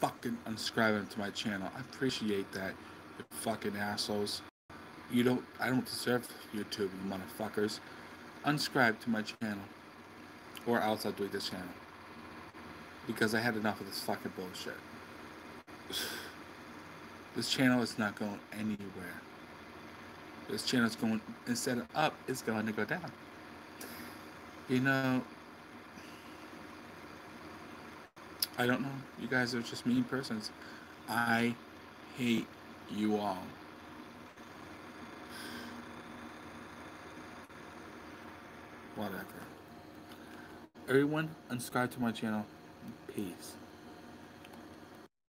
fucking unsubscribing to my channel. I appreciate that, you fucking assholes. You don't, I don't deserve YouTube, you motherfuckers. Unsubscribe to my channel. Or else I'll delete this channel. Because I had enough of this fucking bullshit. This channel is not going anywhere. This channel is going, instead of up, it's going to go down. You know, I don't know. You guys are just mean persons. I hate you all. Whatever. Everyone, unsubscribe to my channel. Peace.